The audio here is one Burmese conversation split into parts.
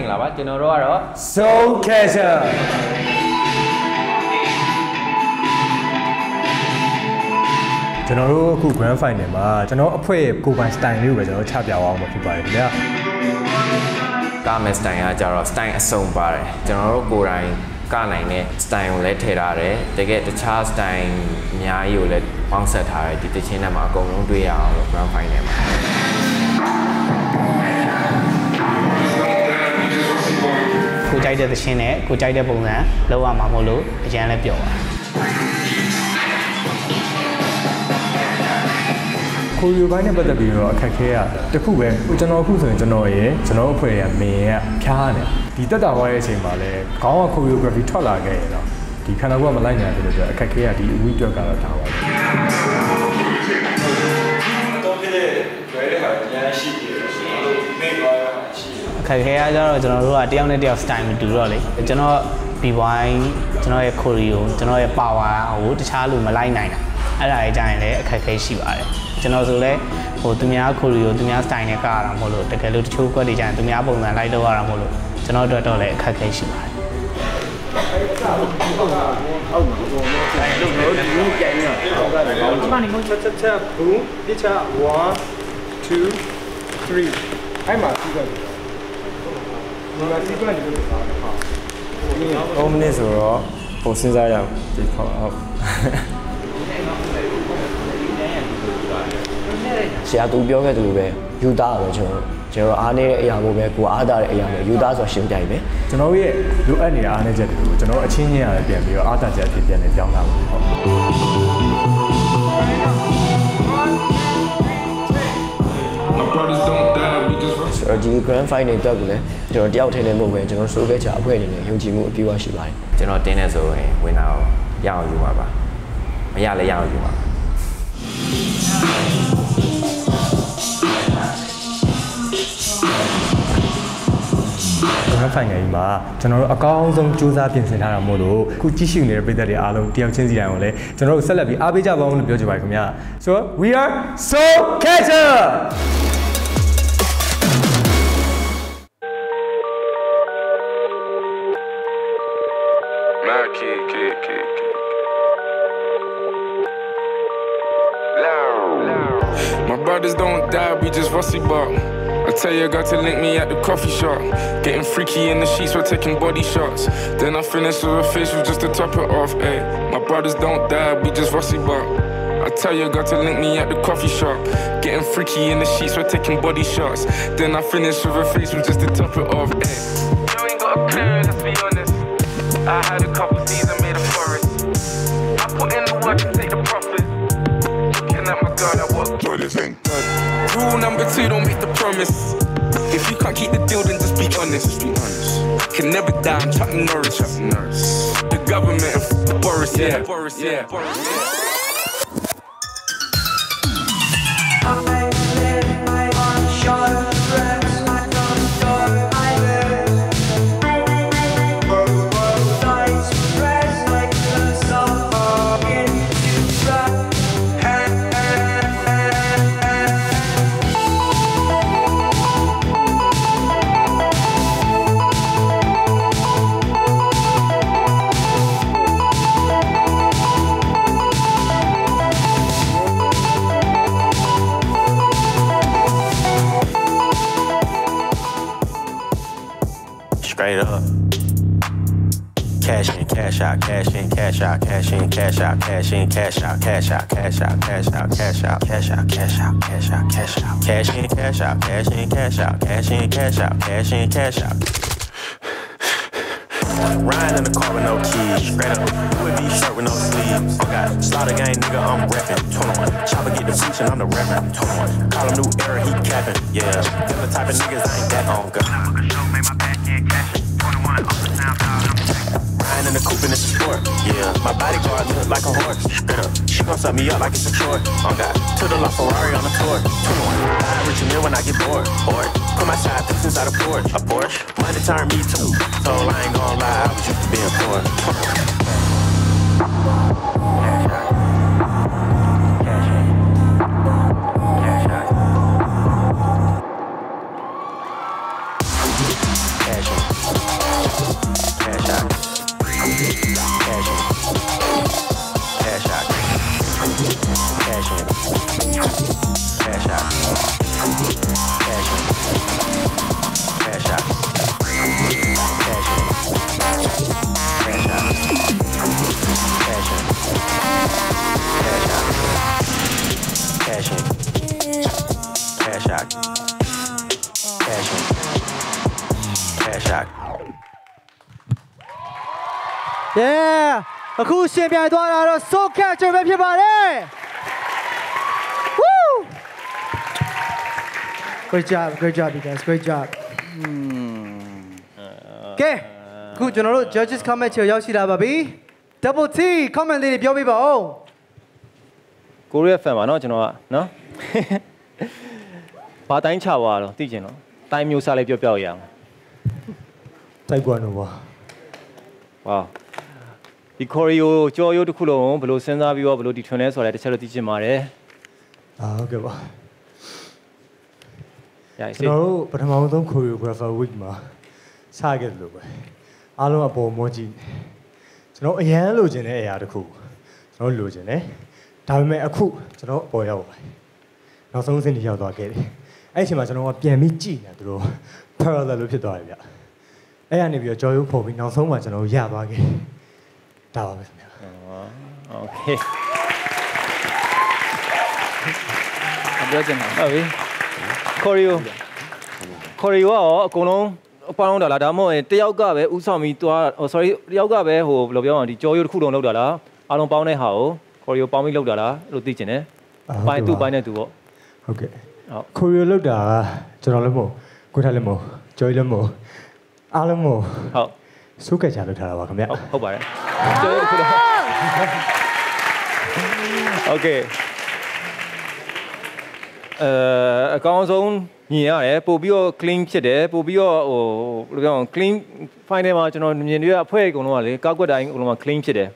င်္ဂလာပါကျွန်တော်တို့ကတော့ Soul Catcher ကျွန်တော်တို့အခု Grand Final မှာကျွန်တော်အဖွဲ့ရဲ့ကိုယ်ပိုင် style လေးကိုပဲကျွန်တော်ချပြအောင်မှာဖြစ်ပါတယ်ခင်ဗျာကာမက်စတိုင်ကကြတော့စတိုင်အစုံပါတယ်ကျွန်တော်တို့ကိုယ်တိုင်ကနိုင်တဲ့စတိုင်ကိုလည်းထည့်ထားတယ်တကယ်တခြားစတိုင်အများကြီးကိုလည်းပေါင်းဆက်ထားတယ်ဒီတချင်းထဲမှာအကုန်လုံးတွေ့ရအောင်လို့ Grand Final မှာ ကိုကြိုက်တဲ့သရှင်နဲ့ကိုကြိုက်တဲ့ပုံစံလောက်ရမှာမဟုတ်လို့အရန်လည်းပျော်ပါကိုရီယိုပိုင်းနဲ့ပတ်သက်ပြီးတော့အခက်ခဲရတခုပဲကျွန်တော်အခုဆိုရင်ကျွန်တော်ရဲ့ကျွန်တော်အဖွဲ့ရဲ့မင်းရဲ့ဖျားနေဒီတက်တာဟောတဲ့အချိန်မှာလဲခေါင်းက choreography ထွက်လာခဲ့ရင်တော့ဒီခန္ဓာကိုယ်ကမလိုက်နိုင်တဲ့အတွက်အခက်ခဲရဒီအဝီအတွက်ကတော့ဒါပါပဲ ခက်ခဲရကြတော့ကျွန်တော်တို့ကတယောက်နဲ့တယောက် style မတူတော့လေကျွန်တော် B-wine ကျွန်တော်ရဲ့ choreo ကျွန်တော်ရဲ့ power ဟိုတခြားလူမလိုက်နိုင်တာအဲ့ဒါကြီးကြရင်လည်းအခက်ခဲရှိပါတယ်ကျွန်တော်ဆိုလဲဟိုသူများ choreo သူများ style နဲ့ကရတာမဟုတ်လို့တကယ်လို့တချို့ကွက်တွေကြရင်သူများပုံစံလိုက်တော့ရတာမဟုတ်လို့ကျွန်တော်တို့တော့လည်းအခက်ခဲရှိပါတယ်ချက်ချက်ချက်ဘူးပြချ1 2 3အဲ့မှာစီးတယ်ဒီမှာစီးပြန်နေလို့ပါတယ်ဟာ 3မိနစ်ဆိုတော့ပုံစဉ်းစားရအောင်ဒီခေါက်ဟုတ်ဆရာသူပြောခဲ့သလိုပဲယူသားပဲကျွန်တော်ကျွန်တော်အားနေတဲ့အရာမျိုးပဲကိုအားတာတဲ့အရာမျိုးယူသားဆိုရှင်းပြိုင်ပဲကျွန်တော်ရဲ့လိုအပ်နေတဲ့အားနည်းချက်တွေကိုကျွန်တော်အချင်းချင်းရတယ်ပြန်ပြီးတော့အားတာချက်အဖြစ်ပြန်နေပြောင်းလာပါမယ်ဟုတ် ဆိုတော့ဒီ grand final တက်ကိုလည်းကျွန်တော်တယောက်ထည့်နေမှုပဲကျွန်တော်ဆိုခဲ့ချာအဖွဲ့အနေနဲ့ယုံကြည်မှုအပြည့်အဝရှိပါတယ်ကျွန်တော်တင်းနေဆိုရင်ဝင်တာကိုရအောင်ယူပါပါမရလည်းရအောင်ယူပါကျွန်တော်ဖိုင်ငယ်ကြီးမှာကျွန်တော်တို့အကောင်းဆုံးစူးစမ်းပြင်ဆင်ထားတာမို့လို့ခုကြည့်ရှုနေတဲ့ပြည်သက်တွေအားလုံးတယောက်ချင်းစီတိုင်းကိုလည်းကျွန်တော်တို့ဆက်လက်ပြီးအားပေးကြပါဦးလို့ပြောချင်ပါတယ်ခင်ဗျာဆိုတော့ we are so catcher Mad kid, kid, kid, kid. My brothers don't die, we just rusty bark. I tell you, got to link me at the coffee shop. Getting freaky in the sheets, we're taking body shots. Then I finish with a facial just to top it off. Ayy, my brothers don't die, we just rusty bark. I tell you, got to link me at the coffee shop. Getting freaky in the sheets, we're taking body shots. Then I finish with a facial just to top it off. Ayy, you ain't got a clue, let's be honest. I had a couple seasons made a forest. I put in the work and take the profit. Looking at my girl, I work. What do you think? Rule number two, don't make the promise. If you can't keep the deal, then just be honest. Just be honest. Can never die, I'm Chuck Norris. Chuck Norris. The government and the Boris, yeah. Boris, yeah. Boris, yeah. Straight up. Cash in, cash out, cash in, cash out, cash in, cash out, cash in, cash out, cash out, cash out, cash out, cash out, cash out, cash out, cash out, cash out, cash in, cash out, cash in, cash out, cash in, cash out, cash in, cash out. Riding in the car with no keys, straight up. Louis V shirt with no sleeves. Oh God, slaughter gang nigga, I'm reppin'. 21. Chopper get the beach and I'm the reverend. 21. Call him new era, he capping. Yeah, them the type of niggas I ain't that on God. Riding in the coupe and it's a sport. Yeah, my bodyguard look like a horse. Straight up, she gon' set me up like it's a chore. Oh God, to the La Ferrari on the tour. 21. I reach a meal when I get bored. Bored. Put my side things inside a Porsche. A Porsche. Money turn me too. So I ain't gon' lie, I was used to being poor. Jack. Yeah အခုရှင်ပြိုင်သွားတာတော့ so catcher ပဲဖြစ်ပါတယ် Woo Great job great job you guys great job ကဲအခုကျွန်တော်တို့ judges comment ချေရောက်ရှိလာပါပြီ double T comment လေးတွေပြောပြပါဦး ကိုရီးယား fan ပါเนาะကျွန်တော်ကเนาะဘာတိုင်းချသွားတော့သိကျင်တော့တိုင်းမျိုးစားလေးပြောပြောရအောင် တိုက်ကွာတော့ပါဝါဒီ choreo ကြော်ရိုးတစ်ခုလုံးဘယ်လိုစဉ်းစားပြီးတော့ဘယ်လိုဒီထွင်လဲဆိုတော့တစ်ချက်တော့သိချင်ပါတယ်အာဟုတ်ကဲ့ပါရိုက်ကျွန်တော်တို့ပထမဆုံး choreographer week မှာစခဲ့တယ်လို့ပဲအားလုံးအပေါ်မောကြည့်ကျွန်တော်အရန်လိုချင်တဲ့အရာတစ်ခုကျွန်တော်လိုချင်တယ်ဒါပေမဲ့အခုကျွန်တော်အပေါ်ရောက်ပါတယ်နောက်ဆုံးအဆင့်ကြီးရောက်သွားခဲ့တယ်အဲ့အချိန်မှာကျွန်တော်ကပြန်ပြီးကြည့်နေသူတို့ parallel လို့ဖြစ်သွားတယ်ဗျ အဲ့ရနေပြီးတော့ကြော်ရုပ်ပုံပြီးနောက်ဆုံးမှာကျွန်တော်ရသွားခဲ့ဒါပါပဲခင်ဗျာ โอเค ပြောချင်တာ ဟုတ်ပြီ choreo choreo ရောအကုန်လုံးအပေါင်းလုံးတာလားဒါမှမဟုတ်တယောက်ကပဲဥဆောင်ပြီးသွားဟို sorry တယောက်ကပဲဟိုဘယ်လိုပြောအောင်ဒီကြော်ရိုးတစ်ခုလုံးလောက်တာလားအားလုံးပေါင်းတဲ့ဟာကို choreo ပေါင်းပြီးလောက်တာလားအဲ့လိုသိချင်တယ်ပိုင်းသူ့ပိုင်းနဲ့သူပေါ့ ဟုတ်ကဲ့ ဟုတ် ကိုရီယိုလောက်တာကကျွန်တော်လည်းမဟုတ်ကိုထားလည်းမဟုတ်ဂျိုးလည်းမဟုတ် အားလုံးမဟုတ် ဟုတ် စုကက်ချလောက်ထားတာပါခင်ဗျ ဟုတ်ဟုတ်ပါတယ်ကြော်ရိုးတစ်ခုလုံးโอเคအဲအကောင်းဆုံးမြင်ရတယ်ပို့ပြီးတော့ clean ဖြစ်တယ်ပို့ပြီးတော့ဟိုဘယ်လိုပြောအောင် clean final မှာကျွန်တော်မြင်တွေ့ရအဖွဲ့အကုန်လုံးကလေကောက်ကွက်တိုင်းအကုန်လုံးက clean ဖြစ်တယ်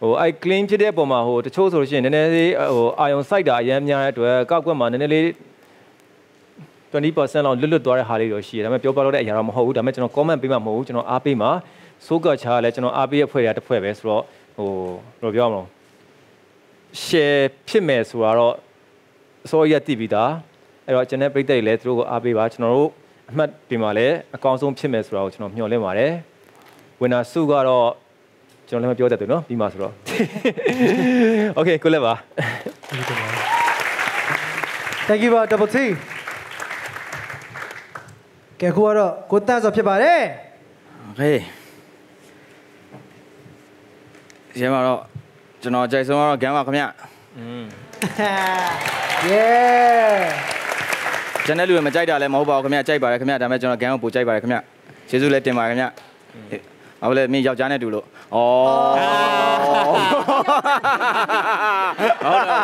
ဟိုအဲ clean ဖြစ်တဲ့ပုံမှာဟိုတချို့ဆိုလို့ရှိရင်နည်းနည်းလေးဟိုအာယုံစိုက်တာအများများတဲ့အတွက်ကောက်ကွက်မှာနည်းနည်းလေး 20%လောက်လွတ်လွတ်သွားတဲ့ဟာလေးတော့ရှိတယ်ဒါပေမဲ့ပြောပြလို့တဲ့အရာတော့မဟုတ်ဘူးဒါပေမဲ့ကျွန်တော် comment ပေးမှာမဟုတ်ဘူးကျွန်တော်အားပေးမှာဆိုကချာကလည်းကျွန်တော်အားပေးရအဖွဲ့ရတစ်ဖွဲ့ပဲဆိုတော့ဟိုဘယ်လိုပြောမလဲ share ဖြစ်မယ်ဆိုတာတော့အစိုးရတည်ပြီးသားအဲ့တော့ကျွန်တော်ပြည်သက်တွေလည်းသူတို့ကိုအားပေးပါကျွန်တော်တို့အမှတ်ဒီမှာလည်းအကောင်းဆုံးဖြစ်မယ်ဆိုတာကိုကျွန်တော်မျှော်လင့်ပါတယ်ဝင်နာစုကတော့ကျွန်တော်လည်းမပြောတတ်ဘူးเนาะပြီးမှဆိုတော့ Okay ကိုလည်းပါ Thank you ပါ double T ကဲအခုကတော့ကိုတန်းစောဖြစ်ပါတယ် โอเคရဲမှာတော့ကျွန်တော်ကြိုက်ဆုံးကတော့ဂမ်းပါခင်ဗျ Yeah ကျန်တဲ့လူတွေမကြိုက်တာလည်းမဟုတ်ပါဘူးခင်ဗျကြိုက်ပါတယ်ခင်ဗျဒါပေမဲ့ကျွန်တော်ဂမ်းကိုပိုကြိုက်ပါတယ်ခင်ဗျကျေးဇူးလည်းတင်ပါတယ်ခင်ဗျဟောလေမင်းယောက်ျားနဲ့တူလို့ဩ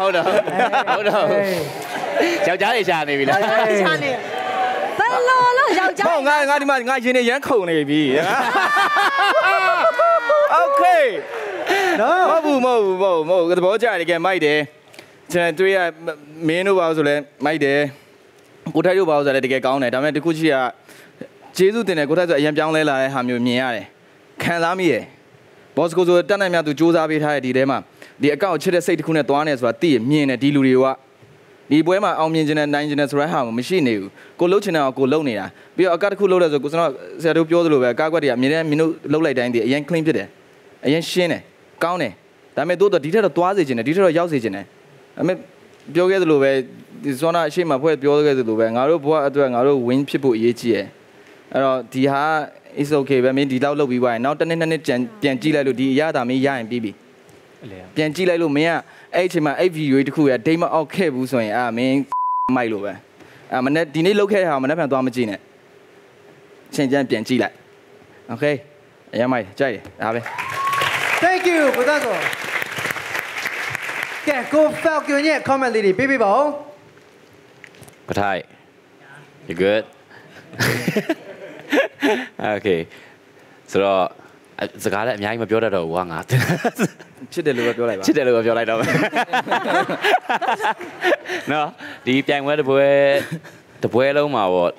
ဟုတ်တော့ဟုတ်တော့ဟုတ်တော့ ယောက်ျားတွေရှာနေပြီလား ရှာနေ ဘယ်လိုလို့ယောက်ျား ဟောငါငါဒီမှာငါရင်နေရမ်းခုန်နေပြီโอเค နော် မဟုတ်ဘူးမဟုတ်ဘူးမဟုတ်ဘူးမဟုတ်ဘူးသဘောကျတယ်ကဲမိုက်တယ်ကျွန်တော်တွေ့ရမင်းတို့ပါဆိုလဲမိုက်တယ်ကိုထိုက်တို့ပါဆိုလဲတကယ်ကောင်းတယ်ဒါပေမဲ့တခုချီကကျေးဇူးတင်တယ်ကိုထိုက်ဆိုအရင်ပြောင်းလဲလာတဲ့ဟာမျိုးမြင်ရတယ်ခံစားမိရယ်ဘော့စကိုဆိုတက်နိုင်မြတ်သူစူးစမ်းပေးထားတဲ့ဒီထဲမှာဒီအကောင့်ချစ်တဲ့စိတ်တစ်ခုနဲ့သွားနေဆိုတာသိရမြင်တယ်ဒီလူတွေက ဒီပွဲမှာအောင်မြင်ခြင်းနဲ့နိုင်ခြင်းနဲ့ဆိုတဲ့ဟာမရှိနေဘူးကိုလှုပ်ချင်တဲ့အောင်ကိုလှုပ်နေတာပြီးတော့အကတစ်ခုလှုပ်လဲဆိုကိုစတော့ဆရာတို့ပြောသလိုပဲအကားကွက်တွေကအမြင်နဲ့မင်းတို့လှုပ်လိုက်တိုင်းဒီအရင် clean ဖြစ်တယ်အရင်ရှင်းတယ်ကောင်းတယ်ဒါပေမဲ့တိုးတော့ဒီထက်တော့သွားစေခြင်းတယ်ဒီထက်တော့ရောက်စေခြင်းတယ်ဒါပေမဲ့ပြောခဲ့သလိုပဲဒီဇွန်နာအရှိမဖွဲ့ပြောခဲ့သလိုပဲငါတို့ဘဝအတွက်ငါတို့ win ဖြစ်ဖို့အရေးကြီးတယ်အဲ့တော့ဒီဟာ is okay ပဲမင်းဒီလောက်လုပ်ပြီးသွားရင်နောက်တစ်နှစ်နှစ်နှစ်ပြန်ပြန်ကြည့်လိုက်လို့ဒီအရသာမင်းရရင်ပြီးပြီအလေ ပြန်ကြည့်လိုက်လို့မင်းကအဲ့အချိန်မှာအဲ့ဗီဒီယိုကြီးတစ်ခုရဒိတ်မအောက်ခဲ့ဘူးဆိုရင်အာမင်းမိုက်လို့ပဲအာမနေ့ဒီနေ့လုတ်ခဲ့တဲ့ဟာမနေ့ပြန်သွားမကြည့်နဲ့ချိန်ကျန်ပြန်ကြည့်လိုက်โอเคအရင်မိုက်ကြိုက်တယ်ဒါပဲ Thank you ကိုတန်းစောကဲကို Falcon ရဲ့ comment လေးတွေပေးပေးပါဦး Good hi. You good? okay. ဆိုတော့အ စကားလည်းအများကြီးမပြောတတ်တော့ဘူးကွာငါချစ်တယ်လို့ပဲပြောလိုက်ပါချစ်တယ်လို့ပဲပြောလိုက်တော့မယ်နော်ဒီပြိုင်ပွဲတစ်ပွဲတစ်ပွဲလုံးမှာပေါ့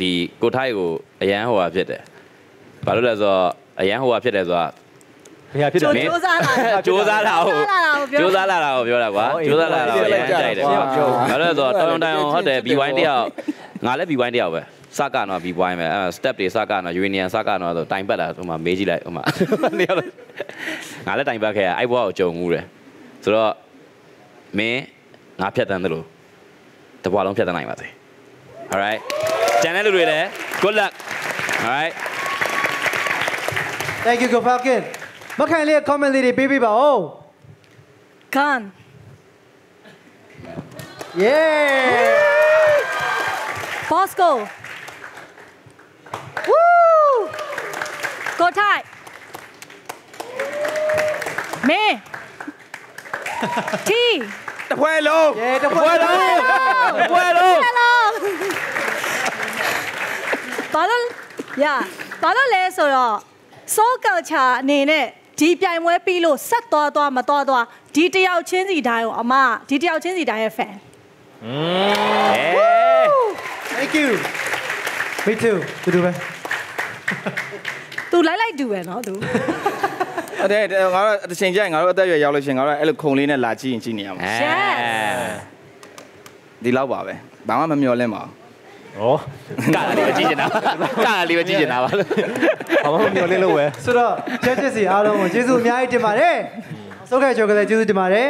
ဒီကိုထိုက်ကိုအရန်ဟိုဟာဖြစ်တယ်ဘာလို့လဲဆိုတော့အရန်ဟိုဟာဖြစ်တယ်ဆိုတော့ဘယ်ဟာဖြစ်တယ်မင်းစူးစမ်းလာစူးစမ်းလာဟုတ်စူးစမ်းလာကိုပြောစူးစမ်းလာတာကိုပြောတာကွာစူးစမ်းလာတာကိုအရန်ကြိုက်တယ်ကွာဘာလို့လဲဆိုတော့တောင်းတန်းဟုတ်တယ် B1 တယောက်ငါလည်း B1 တယောက်ပဲ စကနော် B1 ပဲအဲ step တွေစကနော် Union စကနော်ဆိုတိုင်ပတ်လာဟိုမှာမေးကြည့်လိုက်ဟိုမှာတယောက်ငါလည်းတိုင်ပတ်ခဲ့အဲ့ဘွားကိုကြုံမှုတယ်ဆိုတော့မင်းငါဖြတ်တန်းတယ်လို့တဘွားလုံးဖြတ်တန်းနိုင်ပါစေ alright ကျန်တဲ့လူတွေလည်း good luck alright Thank you Go Falcon မခိုင်လေး comment လေးတွေပေးပေးပါဦး Gun Yeah Bosco Woo ကိုထိုက်မင်း T တပွဲလုံး Yeah တပွဲလုံးတပွဲလုံး Hello ဘာလို့ရဘာလို့လဲဆိုတော့ soul culture အနေနဲ့ဒီပြိုင်ပွဲပြီးလို့ဆက်သွားသွားမသွားသွားဒီတယောက်ချင်းစီတိုင်းကိုအမဒီတယောက်ချင်းစီတိုင်းရဲ့ fan Thank you Me too တူတူပဲ သူလိုက်လိုက်တူပဲနော်သူဟုတ်တယ်ငါတို့တစ်ချိန်ကျရင်ငါတို့အသက်အရွယ်ရောက်လို့ရှိရင်ငါတို့အဲ့လိုခုံလေးနဲ့လာကြည့်ရင်ကြည့်နေရမှာ Yes ဒီလောက်ပါပဲဘာမှမမျောလင့်ပါဘူးဩကာလေးပဲကြည့်နေတာကာလေးပဲကြည့်နေတာပါဘာမှမမျောလင့်လို့ပဲဆိုတော့ချက်ချက်စီအားလုံးကိုကျေးဇူးအများကြီးတင်ပါတယ်ဆုတ်ခဲ့ကြော်ကလေးကျေးဇူးတင်ပါတယ်